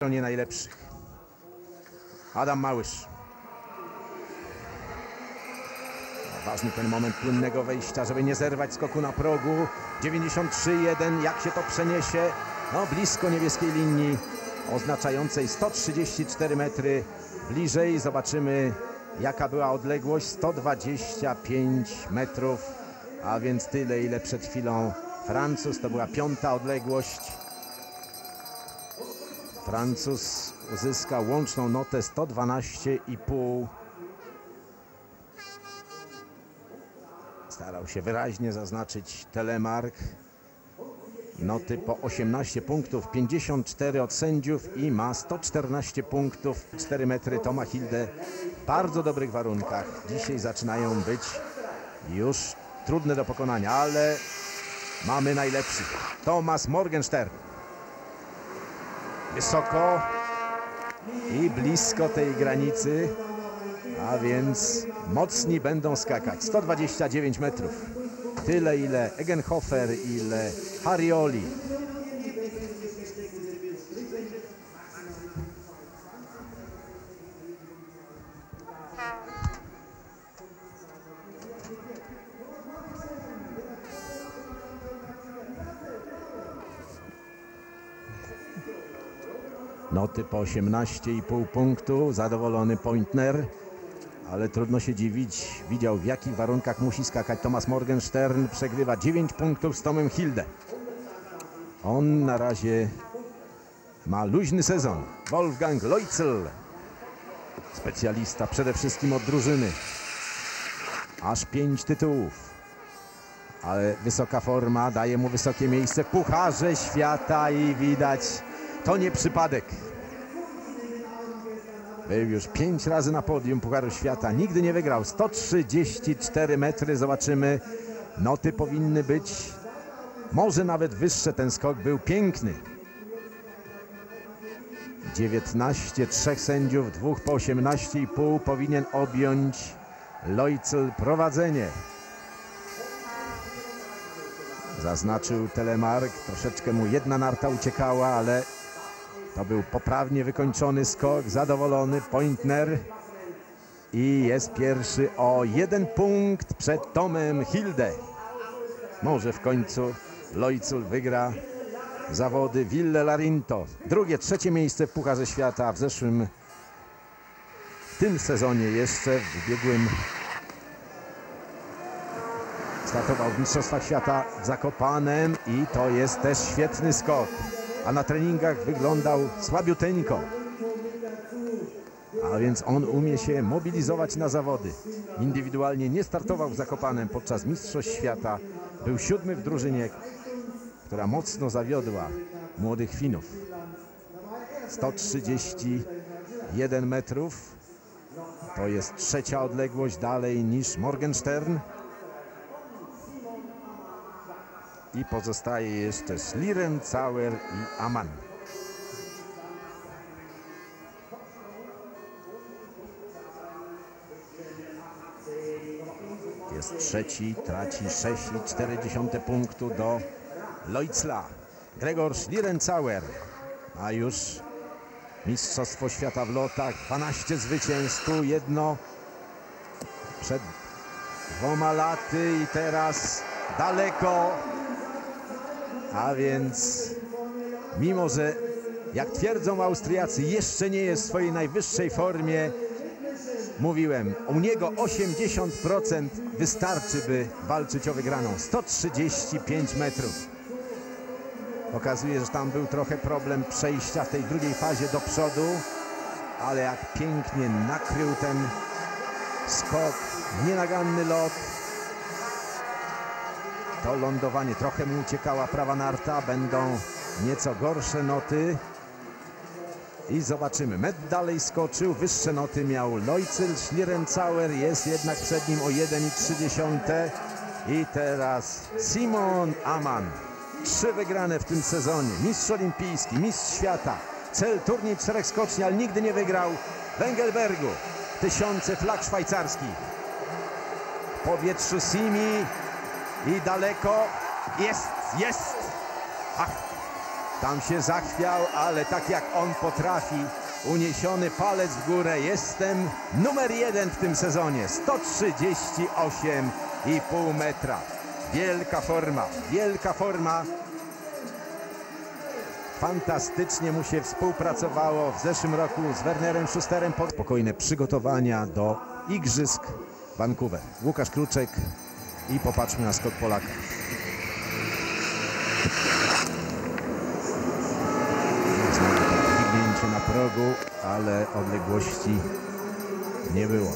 nie najlepszych. Adam Małysz. Ważny ten moment płynnego wejścia, żeby nie zerwać skoku na progu. 93-1, jak się to przeniesie? No, blisko niebieskiej linii oznaczającej 134 metry. Bliżej zobaczymy, jaka była odległość. 125 metrów, a więc tyle, ile przed chwilą Francuz. To była piąta odległość. Francuz uzyskał łączną notę 112,5. Starał się wyraźnie zaznaczyć Telemark. Noty po 18 punktów, 54 od sędziów i ma 114 punktów, 4 metry Toma Hilde. W bardzo dobrych warunkach. Dzisiaj zaczynają być już trudne do pokonania, ale mamy najlepszych. Thomas Morgenstern. Wysoko i blisko tej granicy, a więc mocni będą skakać. 129 metrów. Tyle ile Egenhofer, ile Harioli. Noty po 18,5 punktu. Zadowolony Pointner. Ale trudno się dziwić. Widział w jakich warunkach musi skakać Thomas Morgenstern. Przegrywa 9 punktów z Tomem Hilde. On na razie ma luźny sezon. Wolfgang Leutzel. Specjalista przede wszystkim od drużyny. Aż 5 tytułów. Ale wysoka forma daje mu wysokie miejsce w Pucharze Świata i widać to nie przypadek. Był już pięć razy na podium Pucharu Świata. Nigdy nie wygrał. 134 metry. Zobaczymy. Noty powinny być może nawet wyższe. Ten skok był piękny. 19, trzech sędziów, dwóch po 18,5 powinien objąć Lojcel prowadzenie. Zaznaczył Telemark. Troszeczkę mu jedna narta uciekała, ale to był poprawnie wykończony skok, zadowolony Pointner i jest pierwszy o jeden punkt przed Tomem Hilde. Może w końcu Lojcul wygra zawody Ville Larinto. Drugie, trzecie miejsce w Pucharze Świata w zeszłym w tym sezonie jeszcze w ubiegłym startował w Mistrzostwach Świata w Zakopanem i to jest też świetny skok a na treningach wyglądał słabiuteńko. A więc on umie się mobilizować na zawody. Indywidualnie nie startował w Zakopanem podczas Mistrzostw Świata. Był siódmy w drużynie, która mocno zawiodła młodych Finów. 131 metrów. To jest trzecia odległość dalej niż Morgenstern. I pozostaje jeszcze Schlieren, Cauer i Aman. Jest trzeci, traci 6,4 punktu do Leutzla. Gregor Schlierencauer, a już Mistrzostwo Świata w lotach, 12 zwycięstw, jedno przed dwoma laty i teraz daleko a więc mimo, że jak twierdzą Austriacy jeszcze nie jest w swojej najwyższej formie, mówiłem, u niego 80% wystarczy, by walczyć o wygraną. 135 metrów. Okazuje, że tam był trochę problem przejścia w tej drugiej fazie do przodu, ale jak pięknie nakrył ten skok, nienaganny lot, to lądowanie trochę mu uciekała prawa narta. Będą nieco gorsze noty. I zobaczymy. Med dalej skoczył. Wyższe noty miał Leucel. Schlierencauer jest jednak przed nim o 1,3. I teraz Simon Aman. Trzy wygrane w tym sezonie. Mistrz olimpijski, mistrz świata. Cel turniej czterech skoczni, ale nigdy nie wygrał w Engelbergu. Tysiące flag szwajcarskich. W powietrzu Simi i daleko. Jest, jest. Ach, Tam się zachwiał, ale tak jak on potrafi, uniesiony palec w górę. Jestem numer jeden w tym sezonie. 138,5 metra. Wielka forma, wielka forma. Fantastycznie mu się współpracowało w zeszłym roku z Wernerem Schusterem. Spokojne przygotowania do Igrzysk Vancouver. Łukasz Kluczek i popatrzmy na skok Polaka. To dźwignięcie na progu, ale odległości nie było.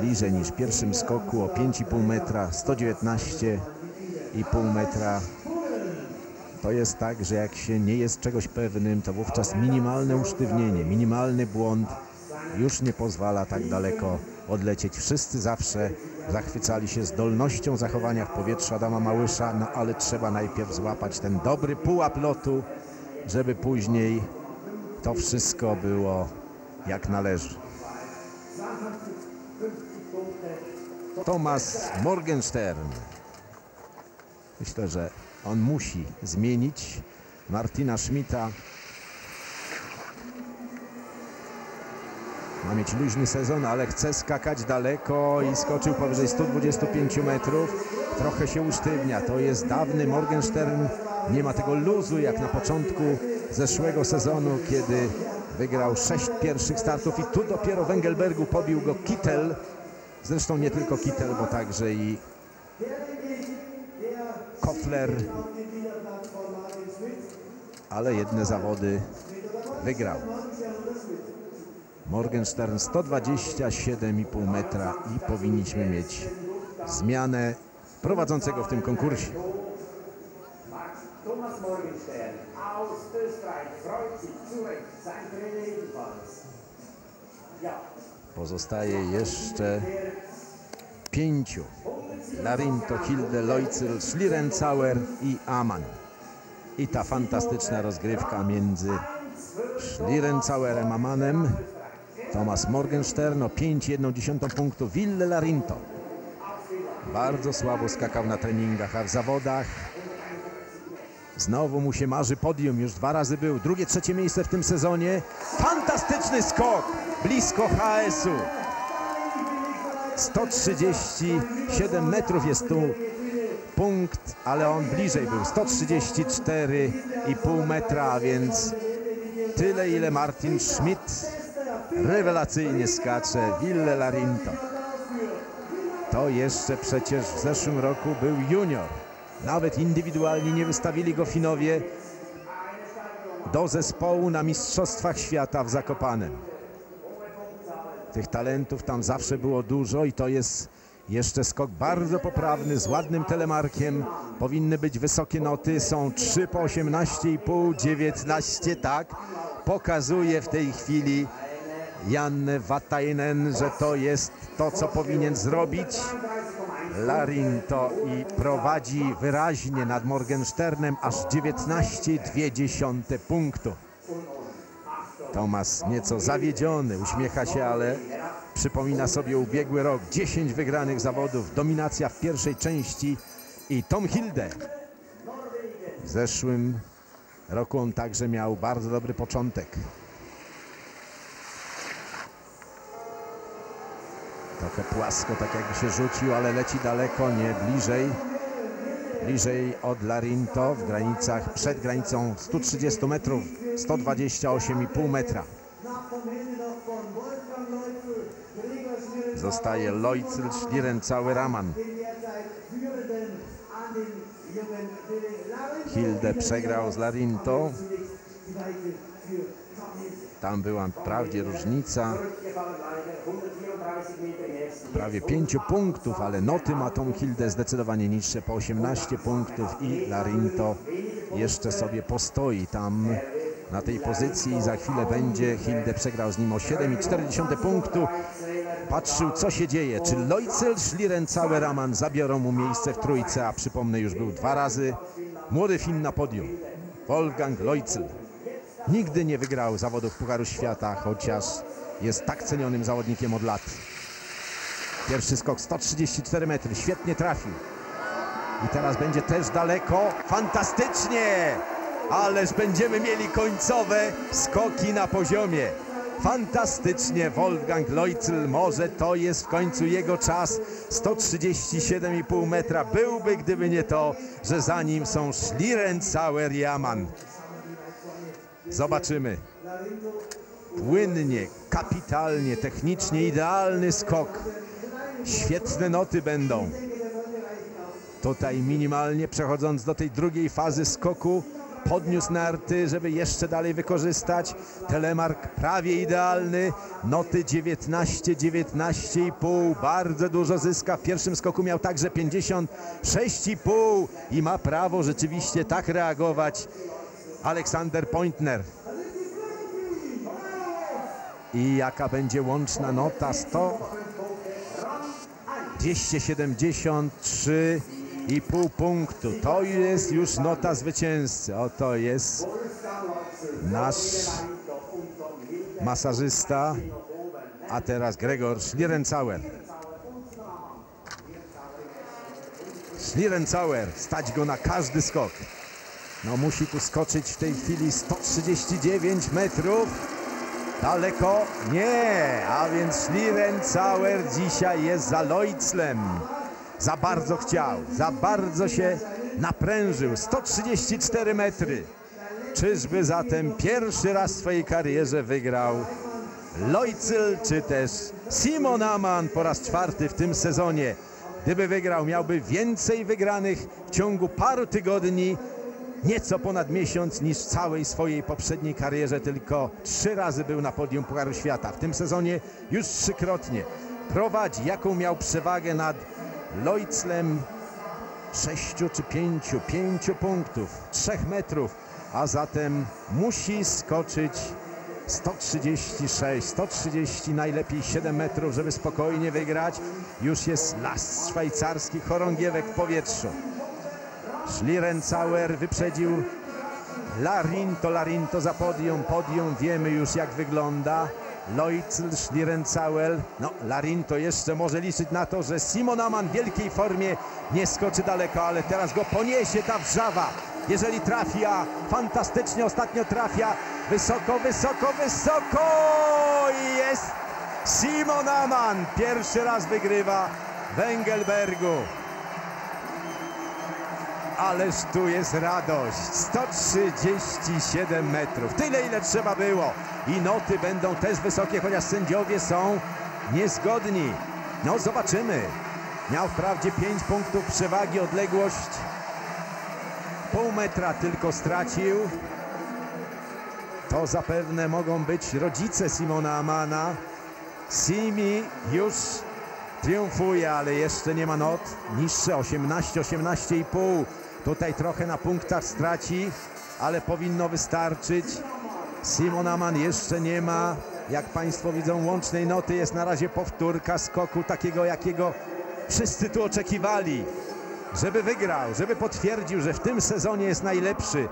Bliżej niż w pierwszym skoku o 5,5 metra, 119,5 metra. To jest tak, że jak się nie jest czegoś pewnym, to wówczas minimalne usztywnienie, minimalny błąd już nie pozwala tak daleko odlecieć. Wszyscy zawsze zachwycali się zdolnością zachowania w powietrzu Adama Małysza, no ale trzeba najpierw złapać ten dobry pułap lotu, żeby później to wszystko było jak należy. Thomas Morgenstern. Myślę, że on musi zmienić Martina Schmidta. Ma mieć luźny sezon, ale chce skakać daleko i skoczył powyżej 125 metrów. Trochę się usztywnia. To jest dawny Morgenstern. Nie ma tego luzu jak na początku zeszłego sezonu, kiedy wygrał sześć pierwszych startów i tu dopiero w Engelbergu pobił go Kittel. Zresztą nie tylko Kittel, bo także i Kofler. Ale jedne zawody wygrał. Morgenstern 127,5 metra i powinniśmy mieć zmianę prowadzącego w tym konkursie. Thomas Morgenstern aus Österreich freut sich zu Recht, sein Trainer ebenfalls. Ja, Pozostaje jeszcze pięciu. Larinto, Hilde, Leucyl, Schlierenzauer i Aman. I ta fantastyczna rozgrywka między Schlierenzauerem a Amanem. Thomas Morgenstern o 5,1 punktu. Ville Larinto. Bardzo słabo skakał na treningach, a w zawodach Znowu mu się marzy podium, już dwa razy był. Drugie, trzecie miejsce w tym sezonie. Fantastyczny skok, blisko HS-u. 137 metrów jest tu punkt, ale on bliżej był. 134,5 metra, więc tyle ile Martin Schmidt. Rewelacyjnie skacze Ville Larinto. To jeszcze przecież w zeszłym roku był junior. Nawet indywidualnie nie wystawili go Finowie do zespołu na Mistrzostwach Świata w Zakopanem. Tych talentów tam zawsze było dużo i to jest jeszcze skok bardzo poprawny, z ładnym telemarkiem. Powinny być wysokie noty, są 3 po 18,5, 19, tak. Pokazuje w tej chwili Janne Vatainen, że to jest to, co powinien zrobić. Larinto i prowadzi wyraźnie nad Morgensternem aż 19,2 punktu. Tomas nieco zawiedziony, uśmiecha się, ale przypomina sobie ubiegły rok. 10 wygranych zawodów, dominacja w pierwszej części i Tom Hilde. W zeszłym roku on także miał bardzo dobry początek. Trochę płasko, tak jakby się rzucił, ale leci daleko, nie bliżej. Bliżej od Larinto w granicach, przed granicą 130 metrów, 128,5 metra. Zostaje Leucyl, Schlierencały, Raman. Hilde przegrał z Larinto. Tam była wprawdzie różnica prawie 5 punktów, ale noty ma Tom Hilde zdecydowanie niższe, po 18 punktów i Larinto jeszcze sobie postoi tam na tej pozycji za chwilę będzie. Hilde przegrał z nim o 7,4 punktu. Patrzył, co się dzieje. Czy Leucyl, Schlierencały, Raman zabiorą mu miejsce w trójce, a przypomnę, już był dwa razy młody Fin na podium. Wolfgang Leucyl. Nigdy nie wygrał zawodów Pucharu Świata, chociaż jest tak cenionym zawodnikiem od lat. Pierwszy skok 134 metry, świetnie trafił. I teraz będzie też daleko. Fantastycznie! Ależ będziemy mieli końcowe skoki na poziomie. Fantastycznie Wolfgang Leutzel, może to jest w końcu jego czas. 137,5 metra byłby, gdyby nie to, że za nim są Schlierencauer i Amann. Zobaczymy. Płynnie, kapitalnie, technicznie idealny skok. Świetne noty będą. Tutaj minimalnie przechodząc do tej drugiej fazy skoku podniósł narty, żeby jeszcze dalej wykorzystać. Telemark prawie idealny. Noty 19, 19,5. Bardzo dużo zyska. W pierwszym skoku miał także 56,5 i ma prawo rzeczywiście tak reagować Aleksander Pointner. I jaka będzie łączna nota? 100 273,5 punktu. To jest już nota zwycięzcy. Oto jest nasz masażysta, a teraz Gregor Schlierencauer. Schlierencauer, stać go na każdy skok. No musi tu skoczyć w tej chwili 139 metrów. Daleko? Nie, a więc Schlierencauer dzisiaj jest za Leutzlem. Za bardzo chciał, za bardzo się naprężył. 134 metry. Czyżby zatem pierwszy raz w swojej karierze wygrał Leutzel, czy też Simon Amann po raz czwarty w tym sezonie. Gdyby wygrał, miałby więcej wygranych w ciągu paru tygodni nieco ponad miesiąc niż w całej swojej poprzedniej karierze. Tylko trzy razy był na podium Pucharu Świata. W tym sezonie już trzykrotnie. Prowadzi, jaką miał przewagę nad Leutzlem sześciu czy pięciu, pięciu punktów, trzech metrów, a zatem musi skoczyć 136, 130, najlepiej 7 metrów, żeby spokojnie wygrać. Już jest las szwajcarski, chorągiewek w powietrzu. Schlierencauer wyprzedził Larinto, Larinto za podium, podium wiemy już jak wygląda. Leutzel, Schlierencauer, no Larinto jeszcze może liczyć na to, że Simon Amann w wielkiej formie nie skoczy daleko, ale teraz go poniesie ta wrzawa. Jeżeli trafi, a fantastycznie ostatnio trafia, wysoko, wysoko, wysoko i jest Simon Amann. Pierwszy raz wygrywa w Engelbergu. Ależ tu jest radość. 137 metrów. Tyle, ile trzeba było. I noty będą też wysokie, chociaż sędziowie są niezgodni. No, zobaczymy. Miał wprawdzie 5 punktów przewagi, odległość pół metra tylko stracił. To zapewne mogą być rodzice Simona Amana. Simi już triumfuje, ale jeszcze nie ma not. Niższe 18, 18,5. Tutaj trochę na punktach straci, ale powinno wystarczyć. Simon Aman jeszcze nie ma, jak Państwo widzą, łącznej noty. Jest na razie powtórka skoku takiego, jakiego wszyscy tu oczekiwali. Żeby wygrał, żeby potwierdził, że w tym sezonie jest najlepszy.